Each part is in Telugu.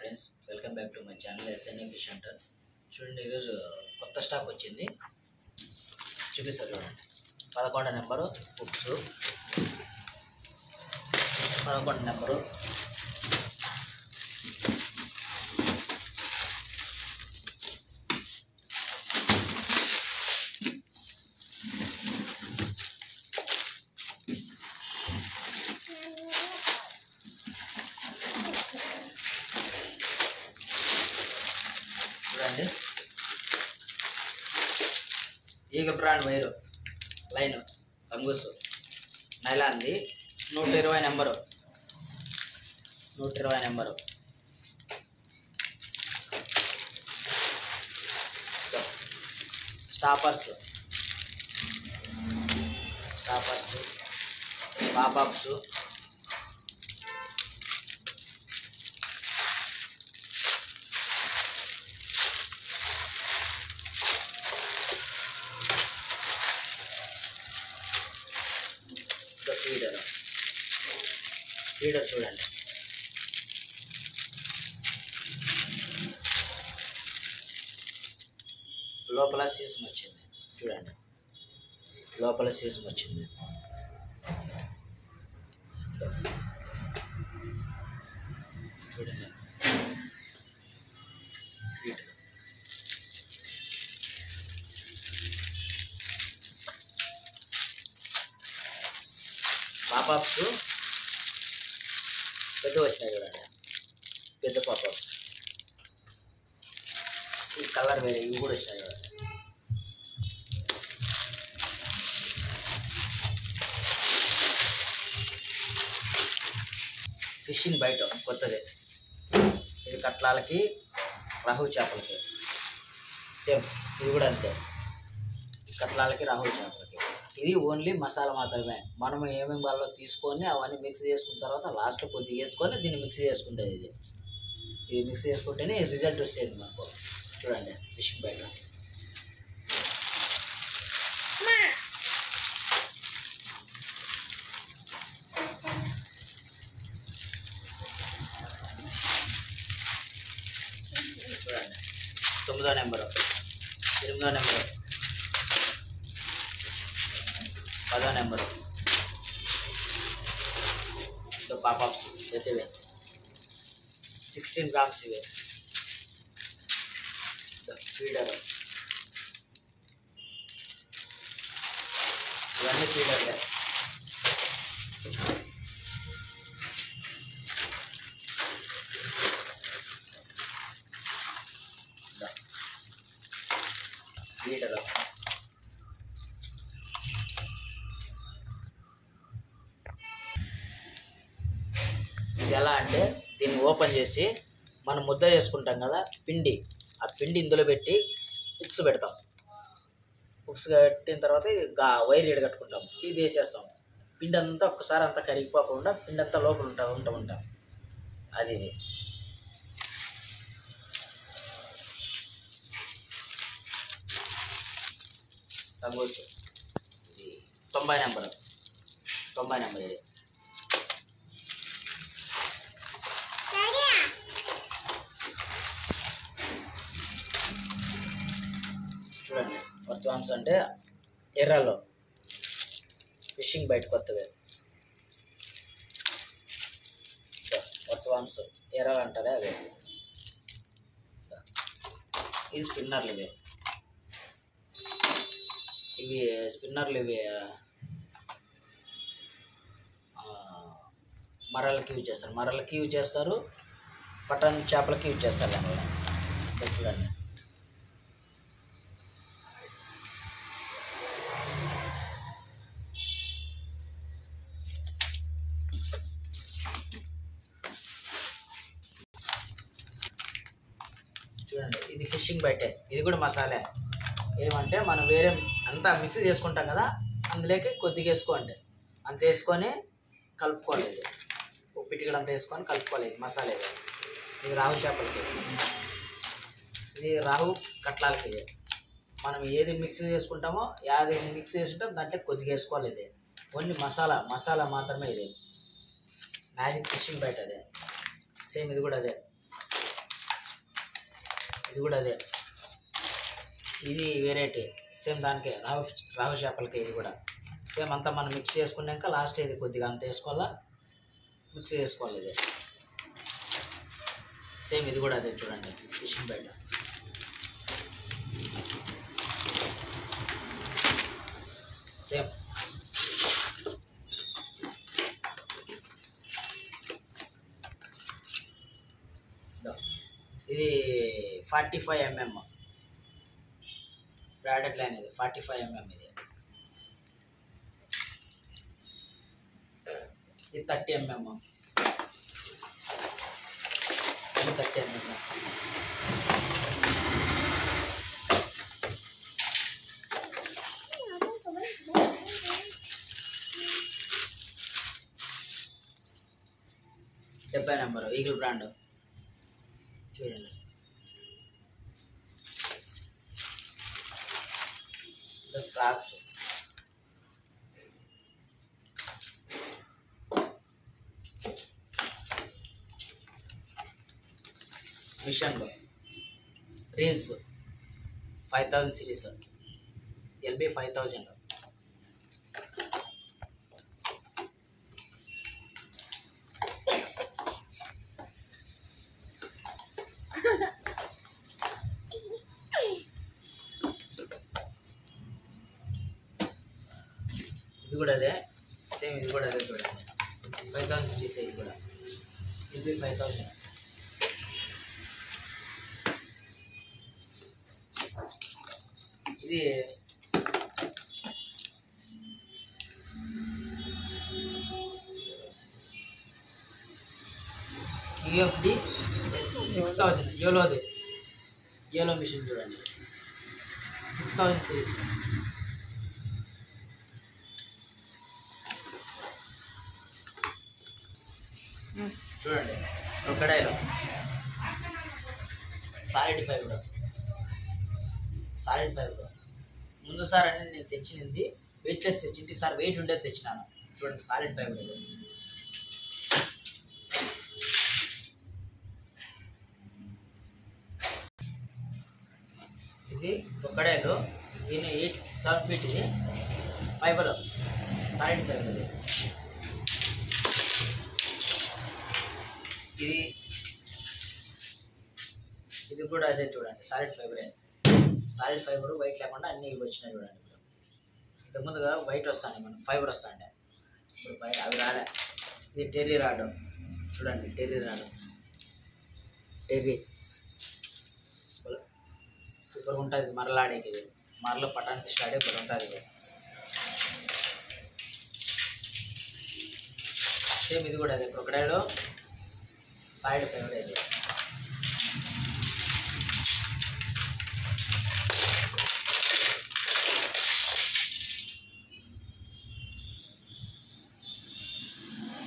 Friends welcome back to my channel SNA fish hunter చూడండి ఈరోజు కొత్త స్టాక్ వచ్చింది. చూపిస్తారు చూడండి. పదకొండు నెంబరు బుక్స్ పదకొండు నెంబరు చూడండి ఈగ బ్రాండ్ వైరు లైన్ తంగుసు నైలాంది నూట ఇరవై నెంబరు. నూట ఇరవై నెంబరు. స్టాపర్స్. స్టాపర్స్. పాపాప్స్. వీడియోలో. వీడియో చూడండి. లోపల సీసం వచ్చింది. చూడండి. లోపల సీసం వచ్చింది. చూడండి. ఫీడర్ పాపాప్స్ పెద్ద వచ్చినాయి చూడండి పెద్ద పాపాప్స్ ఈ కలర్ వేరే ఇవి కూడా వచ్చినాయి చూడండి ఫిషింగ్ బయట కొత్తది ఇది కట్లాలకి రాహు చేపలకి సేమ్ ఇది కూడా అంతే ఈ కట్లాలకి రాహు చేపలకి ఇది ఓన్లీ మసాలా మాత్రమే. మనం ఏమేమి వాళ్ళో తీసుకొని అవన్నీ మిక్స్ చేసుకున్న తర్వాత లాస్ట్లో కొద్దిగా వేసుకొని దీన్ని మిక్స్ చేసుకుంటుంది ఇది. ఇది మిక్స్ చేసుకుంటేనే రిజల్ట్ వచ్చేది మనకు. చూడండి ఫిషింగ్ బయట చూడండి తొమ్మిదో నెంబరు. ఎనిమిదో నెంబరు. పదో నెంబరు ఇదో పాపాప్స్ పెద్దవే సిక్స్టీన్ గ్రామ్స్ ఇవే ఫీడర్ ఇవన్నీ ఫీడర్లే ఎలా అంటే దీన్ని ఓపెన్ చేసి మనం ముద్ద చేసుకుంటాం కదా పిండి. ఆ పిండి ఇందులో పెట్టి ఉక్స్ పెడతాం. ఉక్స్ పెట్టిన తర్వాత గా వైర్ ఈడ కట్టుకుంటాం. ఇది వేసేస్తాం. పిండి అంతా ఒక్కసారి అంతా కరిగిపోకుండా పిండి అంతా లోపల ఉంటా ఉంటా ఉంటాం. అది ఇది. ఇది తొంభై నెంబర్. తొంభై నెంబర్ ఇది. చూడండి. వర్త్వామ్స్ అంటే ఎర్రలో ఫిషింగ్ బయట కొత్తవి వామ్స్ ఎర్రలు అంటారే అవి. ఈ స్పిన్నర్లు ఇవి. ఇవి స్పిన్నర్లు ఇవి మరలకి యూజ్ చేస్తారు. మరలకి యూజ్ చేస్తారు. పట్టణ చేపలకి యూజ్ చేస్తారు దానివల్ల. చూడండి. చూడండి ఇది ఫిషింగ్ బయటే ఇది కూడా మసాలా. ఏమంటే మనం వేరే అంతా మిక్స్ చేసుకుంటాం కదా అందులోకి కొద్దిగా వేసుకోండి. అంత వేసుకొని కలుపుకోవాలి ఇది. ఉప్పు పిటికడు అంత వేసుకొని కలుపుకోవాలి ఇది మసాలా ఇది. ఇది రాహు చేపలకి. ఇది రాహు కట్లాలకి ఇది. మనం ఏది మిక్స్ చేసుకుంటామో యాది మిక్స్ చేసుకుంటాం దాంట్లో కొద్దిగా వేసుకోవాలి ఇది. ఓన్లీ మసాలా మసాలా మాత్రమే ఇది. మ్యాజిక్ ఫిషింగ్ బయట అదే. సేమ్ ఇది కూడా అదే. ఇది కూడా అదే. ఇది వెరైటీ సేమ్ దానికే రాహు రాహు చేపలకి ఇది కూడా. సేమ్ అంతా మనం మిక్స్ చేసుకున్నాక లాస్ట్ ఇది కొద్దిగా అంత వేసుకోవాలా? మిక్స్ చేసుకోవాలి ఇది. సేమ్ ఇది కూడా అదే చూడండి ఫిషింగ్ బయట. సేమ్. ఇది forty five MM braided line ఇది ఫార్టీ ఫైవ్ ఎంఎం ఇది ఇది థర్టీ ఎంఎం ఇది థర్టీ ఎంఎం డెబ్బై నెంబరు ఈగిల్ బ్రాండ్ చూడండి ఇది ఫ్రాక్స్ మిషన్లో reels five thousand series LB five thousand కూడా అదే సేమ్ ఇది కూడా అదే చూడండి ఫైవ్ థౌసండ్ సిరీస్ ఇది కూడా ఇది ఫైవ్ థౌసండ్ ఇది యూఎఫ్డి సిక్స్ థౌజండ్ యోలోది యోలో మిషన్ చూడండి సిక్స్ థౌజండ్ సిరీస్ చూడండి. క్రొకడైలో సాలిడ్ ఫైబర్ సాలిడ్ ఫైబర్ ముందు సార్ అని నేను తెచ్చినది. వెయిట్లెస్ తెచ్చింటి సార్ వెయిట్ ఉండేది తెచ్చినాను. చూడండి సాలిడ్ ఫైబర్ ఇది ఇది ఒక్కడేలో దీని ఎయిట్ సెవెన్ ఫీట్ ఇది. ఫైబర్ సాలిడ్ ఫైబర్ ఇది. ఇది ఇది కూడా అదే చూడండి సాలిడ్ ఫైబరే సాలిడ్ ఫైబర్ వైట్ లేకుండా అన్నీ వచ్చినాయి చూడండి ఇప్పుడు. ఇంతకు ముందుగా వైట్ వస్తాయి మనం ఫైబర్ వస్తాండే. ఇప్పుడు బయట అవి రాలే. ఇది టెర్రీ రాడ్ చూడండి టెర్రీ రాడ్ టెర్రీ సూపర్గా ఉంటుంది మరలాడేకి ఇది. మరల పటాన్ ఫిష్ ఆడే ఇప్పుడు ఉంటుంది ఇది. సేమ్ ఇది కూడా అదే క్రొకడైలో సైడ్ ఫేవర్ ఇది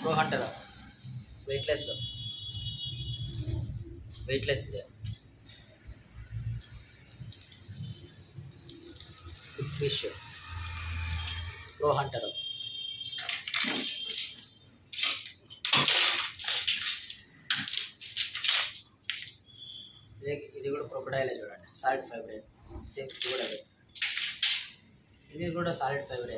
ప్రో హంటర్ వెయిట్లెస్ వెయిట్లెస్ ఇది బిగ్ ఫిష్ ప్రో ఇది కూడా క్రొకడైలే చూడండి. సాలిడ్ ఫైబరే సేమ్ కూడా ఇది కూడా సాలిడ్ ఫైబరే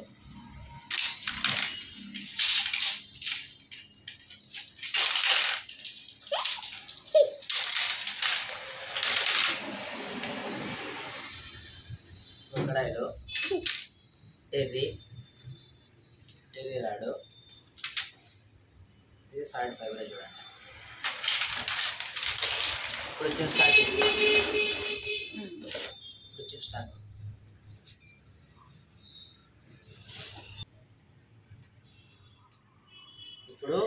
క్రొకడైలు టెర్రీ టెర్రీ రాడు. ఇది సాలిడ్ ఫైబరే చూడండి. ఇప్పుడు వచ్చిన స్టాక్ ఇప్పుడు వచ్చిన స్టాక్ ఇప్పుడు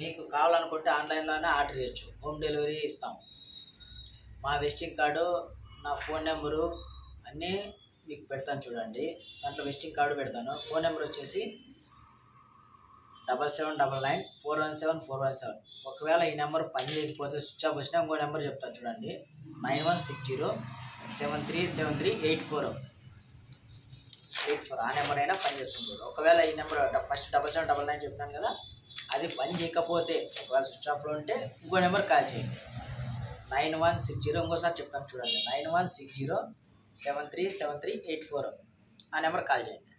మీకు కావాలనుకుంటే ఆన్లైన్లోనే ఆర్డర్ చేయొచ్చు. హోమ్ డెలివరీ ఇస్తాం. మా విజిటింగ్ కార్డు నా ఫోన్ నెంబరు అన్నీ మీకు పెడతాను చూడండి. దాంట్లో విజిటింగ్ కార్డు పెడతాను. ఫోన్ నెంబర్ వచ్చేసి double seven double nine four one seven four one seven. ఒకవేళ ఈ నెంబర్ పని చేయకపోతే స్విచ్ ఆఫ్ వచ్చినా ఇంకో నెంబర్ చెప్తాను చూడండి. Nine one six zero seven three seven three eight four. Eight four. ఆ నెంబర్ అయినా పని చేస్తుంది ఒకవేళ ఈ number first double seven double nine చెప్తాను కదా అది పని చేయకపోతే ఒకవేళ స్విచ్ ఆఫ్లో ఉంటే ఇంకో నెంబర్ కాల్ చేయండి. నైన్ వన్ సిక్స్ జీరో ఇంకోసారి చెప్తాను చూడండి. Nine one six zero seven three seven three eight four. ఆ నెంబర్ కాల్ చేయండి.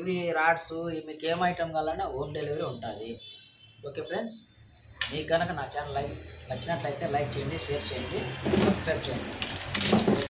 ఇవి రాడ్స్ మీకు ఏం ఐటమ్ కావాలన్నా హోమ్ డెలివరీ ఉంటుంది. ఓకే ఫ్రెండ్స్ మీకు కనుక నా ఛానల్ లైక్ నచ్చినట్లయితే లైక్ చేయండి షేర్ చేయండి సబ్స్క్రైబ్ చేయండి.